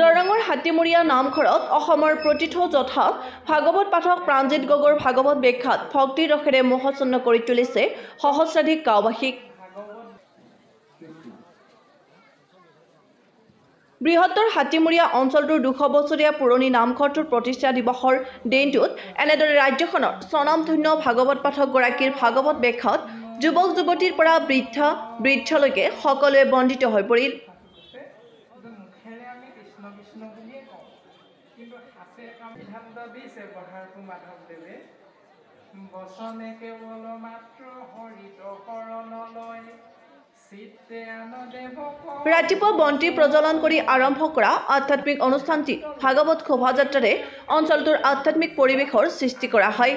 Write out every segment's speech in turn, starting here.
দৰঙৰ হাতীমূৰীয়া নামঘৰত অসমৰ প্ৰতিথ যথা ভাগৱত পাঠক প্ৰাণজিৎ গগৈৰ ভাগৱত ব্যাখ্যাত ভক্তিৰ ৰসেৰে মোহাচ্ছন্ন কৰি তুলিছে সহস্ৰাধিক গাঁওবাসীক। বৃহত্তৰ হাতীমূৰীয়া অঞ্চলটোৰ দুশ বছৰীয়া পুৰণি নামঘৰটোৰ প্ৰতিষ্ঠা দিৱসৰ দিনটোত এনেদৰে ৰাজ্যখনৰ স্বনামধন্য ভাগৱত পাঠকগৰাকীৰ ভাগৱত ব্যাখ্যাত যুৱক যুৱতীৰ পৰা বৃদ্ধা বৃদ্ধলৈকে সকলোৱে বন্দিত হৈ পৰিল কিন্তু মুখেৰে আমি কৃষ্ণ কৃষ্ণ বুলিয়ে কওঁ কিন্তু হাতে কাম? সিদ্ধান্ত দিছে বধাৰপু মাধৱদেৱে বচনে কেৱল মাত্ৰ হৰিত শৰণ লয় ৰাতিপুৱা বন্তি প্ৰজ্বলন কৰি আৰম্ভ কৰা আধ্যাত্মিক অনুষ্ঠানটি ভাগৱত শোভাযাত্ৰাৰে অঞ্চলটোৰ আধ্যাত্মিক পৰিৱেশৰ সৃষ্টি কৰা হয়।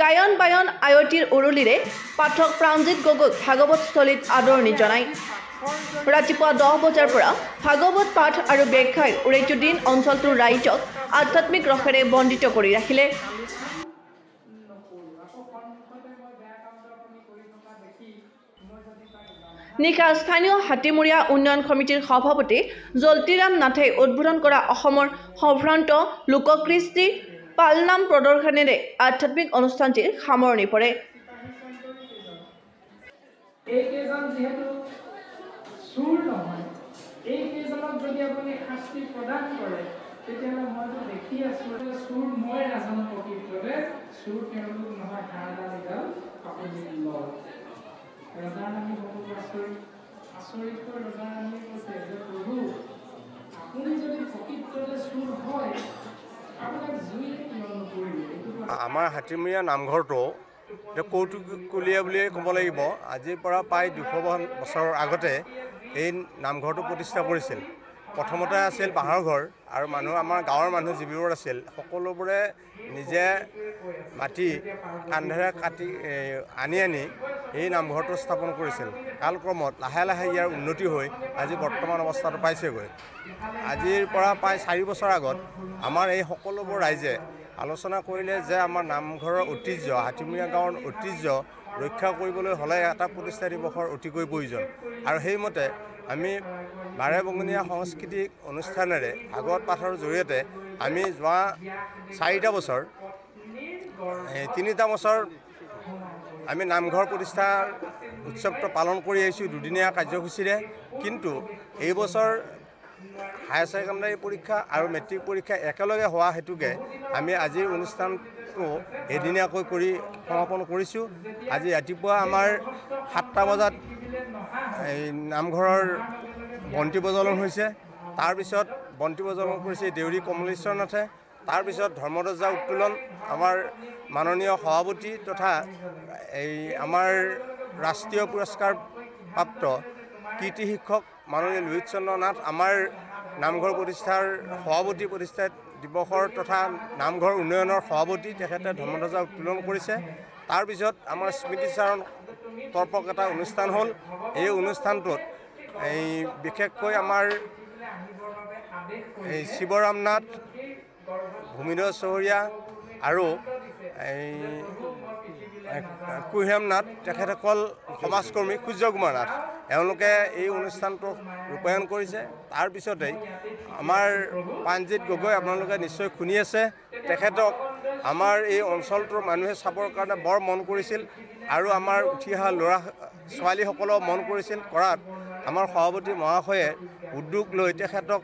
গায়ন বায়ন আয়তীৰ উৰুলিৰে পাঠক প্ৰাণজিৎ গগৈক ভাগৱতস্থলীত আদৰণি জনায়। ৰাতিপুৱা দহ বজাৰ পৰা ভাগৱত পাঠ আৰু ব্যাখ্যাই উৰেটো দিন অঞ্চলটোৰ ৰাইজক আধ্যাত্মিক ৰসেৰে বন্দিত কৰি ৰাখিলে। নিশা স্থানীয় হাতীমূৰীয়া উন্নয়ন সমিতিৰ সভাপতি জলতিৰাম নাথে উদ্বোধন কৰা অসমৰ সম্ভ্ৰান্ত লোককৃষ্টি পালনাম প্ৰদৰ্শনেৰে আধ্যাত্মিক অনুষ্ঠানটিৰ সামৰণি পৰে। আচৰিত যে প্ৰভু আপুনি যদি প্ৰকৃততে চুৰ হয় আপোনাক জুইয়ে কিয় নকৰিব এইটোতো আমাৰ হাতীমূৰীয়া নামঘৰটো এতিয়া কৌতুককুলীয়া বুলিয়ে ক'ব লাগিব। আজিৰ পৰা প্ৰায় দুশ বছৰৰ আগতে এই নামঘৰটো প্ৰতিষ্ঠা কৰিছিল। প্ৰথমতে আছিল বাঁহৰ ঘৰ আৰু মানুহ আমাৰ গাঁৱৰ মানুহ যিবোৰ আছিল সকলোবোৰে নিজে মাটি কান্ধেৰে কাটি আনি আনি এই নামঘৰটো স্থাপন কৰিছিল। কালক্ৰমত লাহে লাহে ইয়াৰ উন্নতি হৈ আজি বৰ্তমান অৱস্থাটো পাইছেগৈ। আজিৰ পৰা প্ৰায় চাৰি বছৰ আগত আমাৰ এই সকলোবোৰ ৰাইজে আলোচনা কৰিলে যে আমাৰ নামঘৰৰ ঐতিহ্য হাতীমূৰীয়া গাঁৱৰ ঐতিহ্য ৰক্ষা কৰিবলৈ হ'লে এটা প্ৰতিষ্ঠা দিৱসৰ অতিকৈ প্ৰয়োজন। আৰু সেইমতে আমি বাৰে বঙনীয়া সাংস্কৃতিক অনুষ্ঠানেৰে ভাগৱত পাঠৰ জৰিয়তে আমি যোৱা চাৰিটা বছৰ তিনিটা বছৰ আমি নামঘৰ প্ৰতিষ্ঠাৰ উৎসৱটো পালন কৰি আহিছোঁ দুদিনীয়া কাৰ্যসূচীৰে। কিন্তু এইবছৰ হায়াৰ ছেকেণ্ডাৰী পৰীক্ষা আৰু মেট্ৰিক পৰীক্ষা একেলগে হোৱা হেতুকে আমি আজিৰ অনুষ্ঠানটো এদিনীয়াকৈ কৰি সমাপন কৰিছোঁ। আজি ৰাতিপুৱা আমাৰ সাতটা বজাত এই নামঘৰৰ বন্তি প্ৰজ্বলন হৈছে। তাৰপিছত বন্তি প্ৰজ্বলন কৰিছে দেউৰী কমলেশ্বৰ নাথে তাৰপিছত ধৰ্মধ্বজা উত্তোলন আমাৰ মাননীয় সভাপতি তথা এই আমাৰ ৰাষ্ট্ৰীয় পুৰস্কাৰ প্ৰাপ্ত কীৰ্তি শিক্ষক মাননীয় লোহিত চন্দ্ৰ নাথ আমাৰ নামঘৰ প্ৰতিষ্ঠাৰ সভাপতি প্ৰতিষ্ঠা দিৱসৰ তথা নামঘৰ উন্নয়নৰ সভাপতি তেখেতে ধৰ্মধ্বজা উত্তোলন কৰিছে। তাৰপিছত আমাৰ স্মৃতিচাৰণ তৰ্পক এটা অনুষ্ঠান হ'ল। এই অনুষ্ঠানটোত এই বিশেষকৈ আমাৰ এই শিৱৰাম নাথ ভূমিধৰ চহৰীয়া আৰু এই কুহিৰাম নাথ তেখেতসকল সমাজকৰ্মী সূৰ্য কুমাৰ নাথ। এওঁলোকে এই অনুষ্ঠানটো ৰূপায়ণ কৰিছে। তাৰপিছতেই আমাৰ প্ৰাণজিৎ গগৈ আপোনালোকে নিশ্চয় শুনি আছে। তেখেতক আমাৰ এই অঞ্চলটোৰ মানুহে চাবৰ কাৰণে বৰ মন কৰিছিল আৰু আমাৰ উঠি অহা ল'ৰা ছোৱালীসকলেও মন কৰিছিল কৰাত আমাৰ সভাপতি মহাশয়ে উদ্যোগ লৈ তেখেতক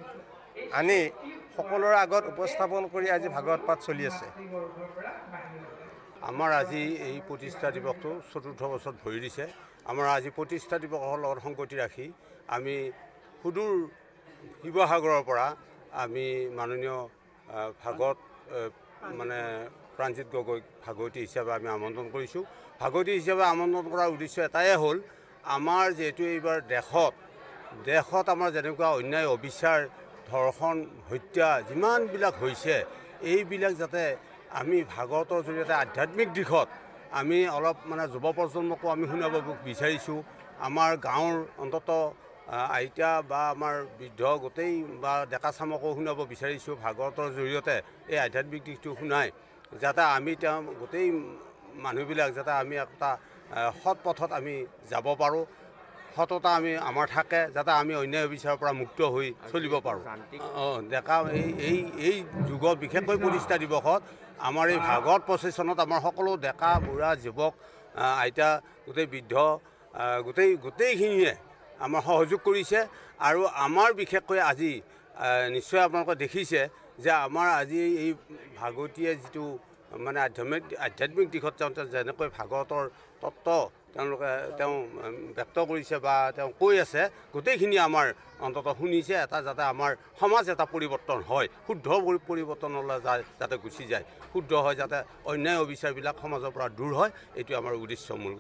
আনি সকলোৰে আগত উপস্থাপন কৰি আজি ভাগৱত পাঠ চলি আছে। আমাৰ আজি এই প্ৰতিষ্ঠা দিৱসটো চতুৰ্থ বছৰত ভৰি দিছে। আমাৰ আজি প্ৰতিষ্ঠা দিৱসৰ লগত সংগতি ৰাখি আমি সুদূৰ শিৱসাগৰৰ পৰা আমি মাননীয় আহ, মানে প্ৰাণজিৎ গগৈক ভাগৱতী হিচাপে আমি আমন্ত্ৰণ কৰিছোঁ। ভাগৱতী হিচাপে আমন্ত্ৰণ কৰাৰ উদ্দেশ্য এটাই হ'ল আমাৰ যিহেতু এইবাৰ দেশত দেশত আমাৰ যেনেকুৱা অন্যায় অবিচাৰ ধৰ্ষণ হত্যা যিমানবিলাক হৈছে এইবিলাক যাতে আমি ভাগৱতৰ জৰিয়তে আধ্যাত্মিক দিশত আমি অলপ মানে যুৱ প্ৰজন্মকো আমি শুনাব বিচাৰিছোঁ। আমাৰ গাঁৱৰ অন্তত আইতা বা আমাৰ বৃদ্ধ গোটেই বা ডেকা চামকো শুনাব বিচাৰিছোঁ ভাগৱতৰ জৰিয়তে। এই আধ্যাত্মিক দিশটো শুনাই যাতে আমি তেওঁ গোটেই মানুহবিলাক যাতে আমি এটা সৎ পথত আমি যাব পাৰোঁ। সততা আমি আমাৰ থাকে যাতে আমি অন্যায় বিচাৰৰ পৰা মুক্ত হৈ চলিব পাৰোঁ। অঁ ডেকা এই এই এই যুগত বিশেষকৈ প্ৰতিষ্ঠা দিৱসত আমাৰ এই ভাগৱত প্ৰচেচনত আমাৰ সকলো ডেকা বুঢ়া যুৱক আইতা গোটেই বৃদ্ধ গোটেই গোটেইখিনিয়ে আমাৰ সহযোগ কৰিছে আৰু আমাৰ বিশেষকৈ আজি নিশ্চয় আপোনালোকে দেখিছে যে আমাৰ আজি এই ভাগৱতীয়ে যিটো মানে আধ্যাত্মিক আধ্যাত্মিক দিশত যাওঁতে যেনেকৈ ভাগৱতৰ তত্ত্ব তেওঁলোকে তেওঁ ব্যক্ত কৰিছে বা তেওঁ কৈ আছে গোটেইখিনি আমাৰ অন্ততঃ শুনিছে এটা যাতে আমাৰ সমাজ এটা পৰিৱৰ্তন হয় শুদ্ধ পৰি- পৰিৱৰ্তনলৈ যায় যাতে গুচি যায় শুদ্ধ হয় যাতে অন্যায় অবিচাৰবিলাক সমাজৰ পৰা দূৰ হয় এইটো আমাৰ উদ্দেশ্য মূল